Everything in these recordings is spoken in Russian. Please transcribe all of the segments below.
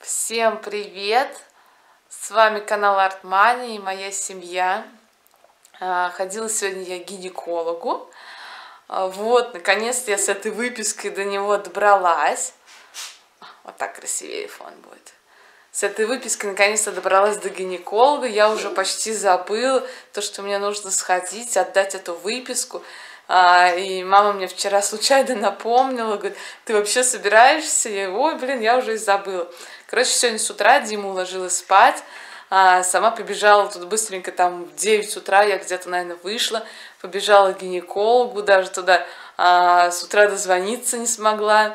Всем привет! С вами канал Артмани и моя семья. А, ходила сегодня я к гинекологу. А, вот, наконец-то я с этой выпиской до него добралась. Вот так красивее фон будет. С этой выпиской наконец-то добралась до гинеколога. Я уже почти забыла то, что мне нужно сходить, отдать эту выписку. А, и мама мне вчера случайно напомнила, говорит, ты вообще собираешься? Я, ой, блин, я уже и забыла. Короче, сегодня с утра Диму уложила спать, а сама побежала тут быстренько, там в 9 утра я где-то, наверное, вышла, побежала к гинекологу, даже туда а, с утра дозвониться не смогла.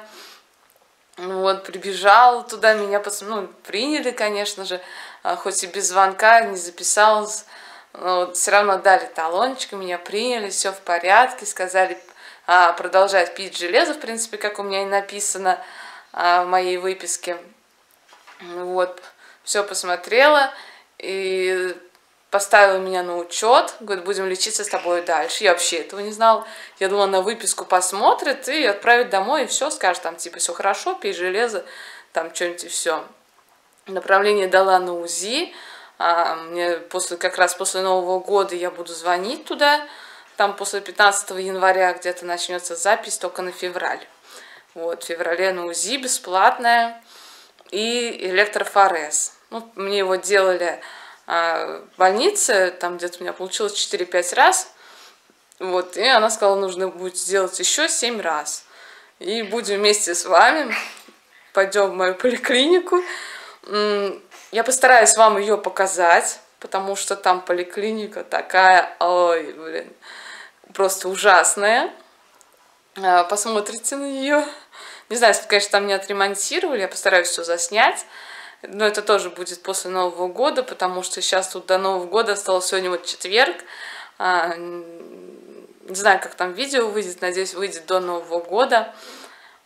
Вот, прибежала туда, меня пос... ну, приняли, конечно же, а, хоть и без звонка, не записалась, но все равно дали талончик, меня приняли, все в порядке, сказали а, продолжать пить железо, в принципе, как у меня и написано а, в моей выписке. Вот, все посмотрела и поставила меня на учет, говорит, будем лечиться с тобой дальше. Я вообще этого не знала. Я думала, на выписку посмотрит и отправит домой, и все, скажет, там, типа, все хорошо, пей железо, там, что-нибудь и все. Направление дала на УЗИ, а, мне после, как раз после Нового года я буду звонить туда, там после 15 января где-то начнется запись, только на февраль. Вот, в феврале на УЗИ бесплатная и электрофорез. Ну, мне его делали а, в больнице, там где-то у меня получилось 4-5 раз. Вот, и она сказала, нужно будет сделать еще 7 раз. И будем вместе с вами, пойдем в мою поликлинику. Я постараюсь вам ее показать, потому что там поликлиника такая, ой, блин, просто ужасная. А, посмотрите на нее. Не знаю, если, конечно, там не отремонтировали, я постараюсь все заснять. Но это тоже будет после Нового года, потому что сейчас тут до Нового года осталось сегодня вот четверг. А, не знаю, как там видео выйдет, надеюсь, выйдет до Нового года.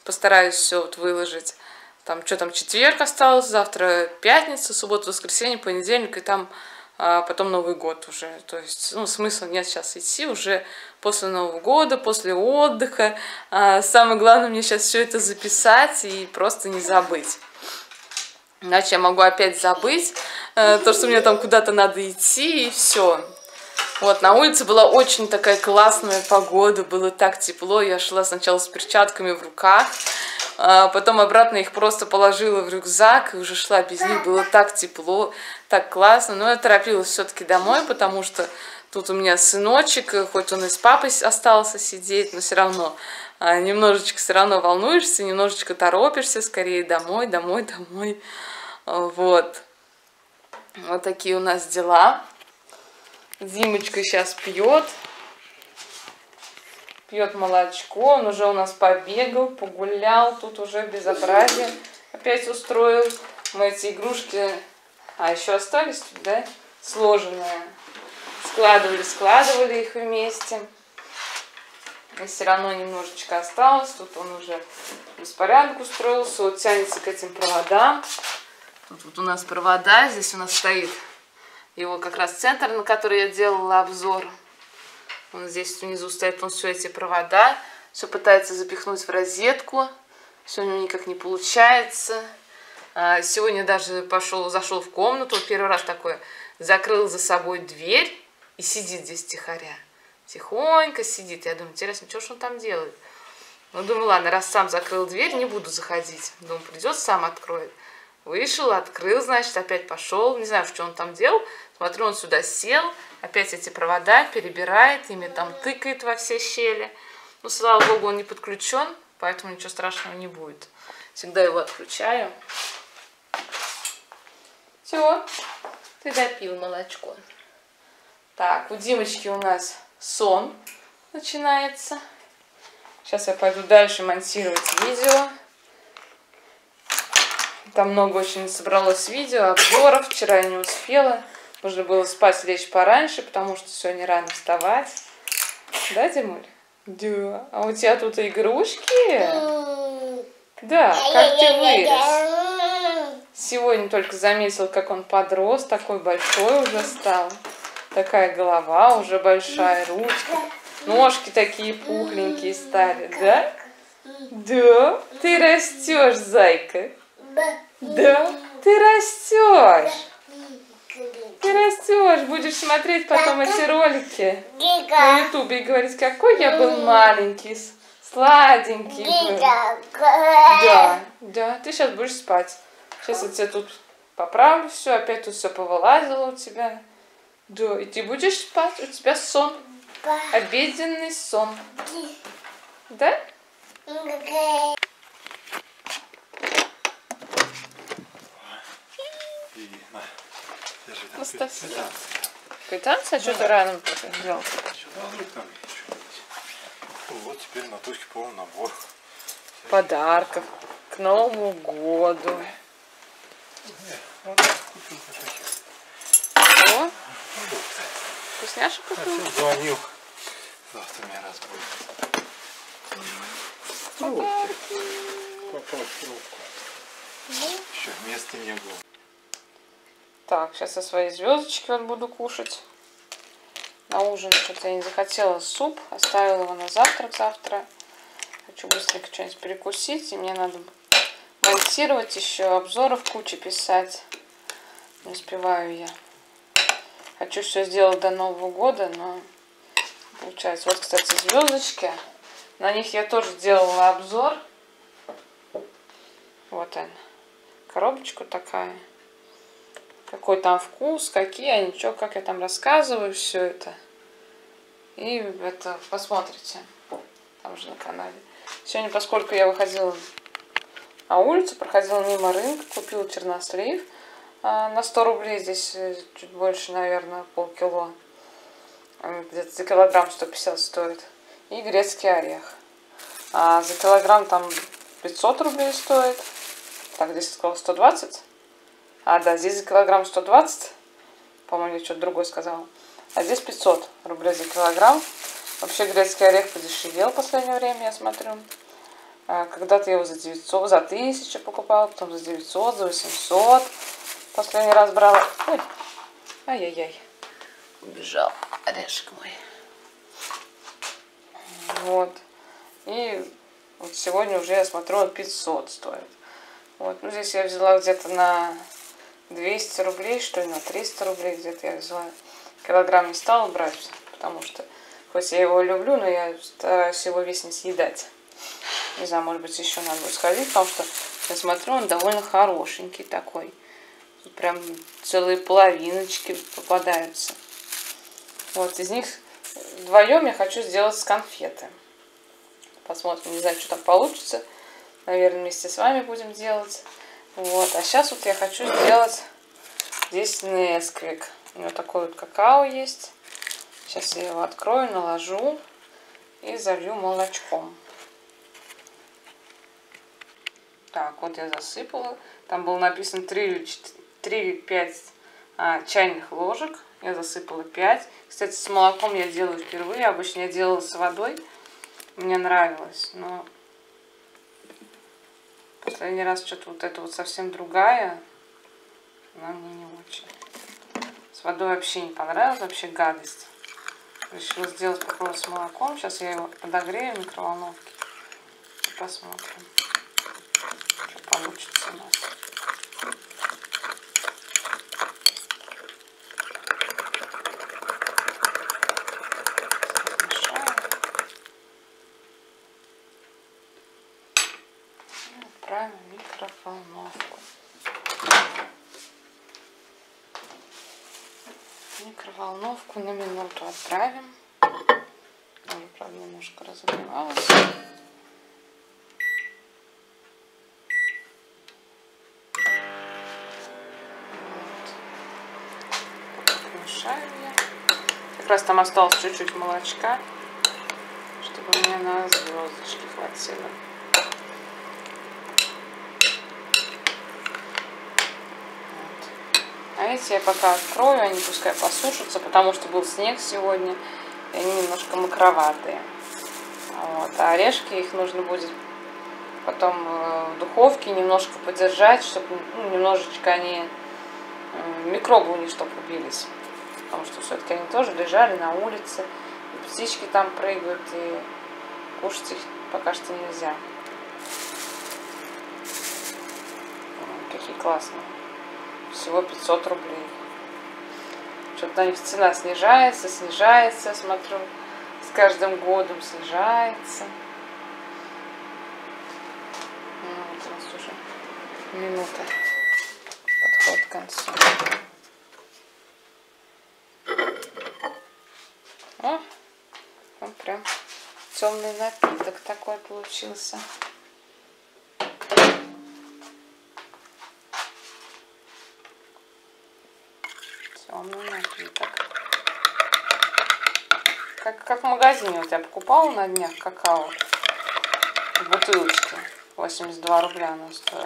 Постараюсь все вот выложить. Там что там, четверг осталось, завтра пятница, суббота, воскресенье, понедельник, и там а, потом Новый год уже. То есть, ну, смысла нет сейчас идти уже после Нового года, после отдыха. А, самое главное мне сейчас все это записать и просто не забыть. Иначе я могу опять забыть э, то, что мне там куда-то надо идти, и все. Вот, на улице была очень такая классная погода, было так тепло. Я шла сначала с перчатками в руках, а потом обратно их просто положила в рюкзак и уже шла без них. Было так тепло, так классно. Но я торопилась все-таки домой, потому что тут у меня сыночек, хоть он и с папой остался сидеть, но все равно а, немножечко все равно волнуешься, немножечко торопишься, скорее домой, домой, домой. Вот. Вот такие у нас дела. Зимочка сейчас пьет. Пьет молочко. Он уже у нас побегал, погулял. Тут уже безобразие опять устроил. Мы эти игрушки... А, еще остались тут, да? Сложенные. Складывали, складывали их вместе. И все равно немножечко осталось. Тут он уже беспорядок устроился. Вот тянется к этим проводам. Тут вот у нас провода. Здесь у нас стоит его как раз центр, на который я делала обзор. Он здесь внизу стоит, он все эти провода. Все пытается запихнуть в розетку. Все у него никак не получается. А, сегодня даже пошел, зашел в комнату, первый раз такое, закрыл за собой дверь и сидит здесь тихоря. Тихонько сидит. Я думаю, интересно, что ж он там делает? Ну, думаю, ладно, раз сам закрыл дверь, не буду заходить. Думаю, придет, сам откроет. Вышел, открыл, значит, опять пошел. Не знаю, что он там делал. Смотрю, он сюда сел, опять эти провода перебирает, ими там тыкает во все щели. Ну, слава богу, он не подключен, поэтому ничего страшного не будет. Всегда его отключаю. Все, ты допил молочко. Так, у Димочки у нас сон начинается. Сейчас я пойду дальше монтировать видео. Там много очень собралось видео, обзоров. Вчера я не успела. Нужно было спать, лечь пораньше, потому что сегодня рано вставать. Да, Димуль? Да. А у тебя тут игрушки? Да, как ты вырос. Сегодня только заметил, как он подрос, такой большой уже стал. Такая голова уже большая, ручки. Ножки такие пухленькие стали, да? Да, ты растешь, зайка. Да? Ты растешь. Ты растешь, будешь смотреть потом эти ролики на ютубе и говорить, какой я был маленький, сладенький был. Да, да, ты сейчас будешь спать. Сейчас я тебе тут поправлю все, опять тут все повылазило у тебя. Да, и ты будешь спать, у тебя сон. Обеденный сон. Да? Анастасия. Квитанция? А что ты рано взял? Вот теперь на точке полный набор. Подарков к Новому году. Таких. О, вкусняшек А купил? звонил. Завтра меня разбудит. Трубки. Попал в трубку. Еще места не было. Так, сейчас я свои звездочки вот буду кушать. На ужин что-то я не захотела суп, оставила его на завтрак завтра. Хочу быстренько что-нибудь перекусить, и мне надо монтировать еще, обзоров кучу писать. Не успеваю я. Хочу все сделать до Нового года, но получается. Вот, кстати, звездочки. На них я тоже делала обзор. Вот он. Коробочка такая какой там вкус, какие они, что, как я там рассказываю все это. И это посмотрите там же на канале. Сегодня, поскольку я выходила на улицу, проходила мимо рынка, купила чернослив а, на 100 рублей, здесь э, чуть больше, наверное, полкило. Где-то за килограмм 150 стоит. И грецкий орех. А за килограмм там 500 рублей стоит. Так, здесь сказал 120. А, да, здесь за килограмм 120. По-моему, я что-то другое сказала. А здесь 500 рублей за килограмм. Вообще грецкий орех подешевел в последнее время, я смотрю. А, Когда-то я его за 900, за 1000 покупала, потом за 900, за 800. Последний раз брала. Ой, ай-яй-яй. Убежал орешек мой. Вот. И вот сегодня уже я смотрю, он 500 стоит. Вот, ну здесь я взяла где-то на 200 рублей, что ли, на 300 рублей где-то я взяла. Килограмм не стала брать, потому что, хоть я его люблю, но я стараюсь его весь не съедать. Не знаю, может быть, еще надо будет сходить, потому что я смотрю, он довольно хорошенький такой. Прям целые половиночки попадаются. Вот, из них вдвоем я хочу сделать с конфеты. Посмотрим, не знаю, что там получится. Наверное, вместе с вами будем делать. Вот, а сейчас вот я хочу сделать здесь Несквик. У него такой вот какао есть. Сейчас я его открою, наложу и залью молочком. Так, вот я засыпала. Там было написано 3-5 а, чайных ложек. Я засыпала 5. Кстати, с молоком я делаю впервые. Обычно я делала с водой. Мне нравилось, но последний раз что-то вот это вот совсем другая. Она мне не очень. С водой вообще не понравилось, вообще гадость. Решила сделать попробовать с молоком. Сейчас я его подогрею в микроволновке. И посмотрим, что получится у нас. Смешаем. В микроволновку. микроволновку на минуту отправим. Уже, правда, немножко разогревалась. Мешаю я. Как раз там осталось чуть-чуть молочка, чтобы мне на звездочки хватило. Эти я пока открою, они пускай посушатся, потому что был снег сегодня, и они немножко мокроватые. Вот. А орешки их нужно будет потом э, в духовке немножко подержать, чтобы ну, немножечко они э, микробы у них чтобы убились. Потому что все-таки они тоже лежали на улице, и птички там прыгают, и кушать их пока что нельзя. Вот. классные. Всего 500 рублей. Что-то на цена снижается, снижается, смотрю. С каждым годом снижается. Ну, вот у нас уже минута подходит к концу. О, он прям темный напиток такой получился. Темный напиток. Как, как в магазине. Вот я покупала на днях какао в бутылочке. 82 рубля она стоила.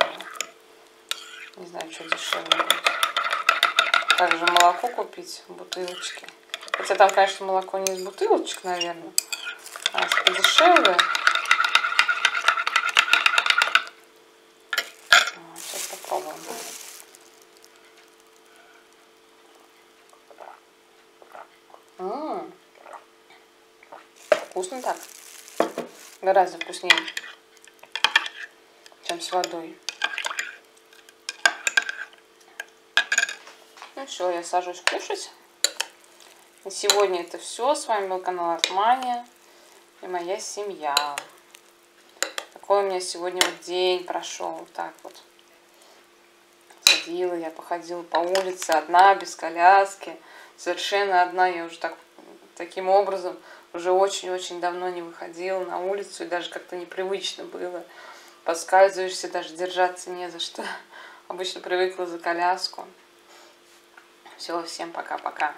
Не знаю, что дешевле будет. Также молоко купить в бутылочке. Хотя там, конечно, молоко не из бутылочек, наверное. А подешевле. Вкусно так. Гораздо вкуснее, чем с водой. Ну все, я сажусь кушать. На сегодня это все. С вами был канал Артмания и моя семья. Такой у меня сегодня вот день прошел. Вот так вот. Ходила я, походила по улице одна, без коляски. Совершенно одна. Я уже так, таким образом уже очень-очень давно не выходила на улицу. И даже как-то непривычно было. Поскальзываешься, даже держаться не за что. Обычно привыкла за коляску. Все, всем пока-пока.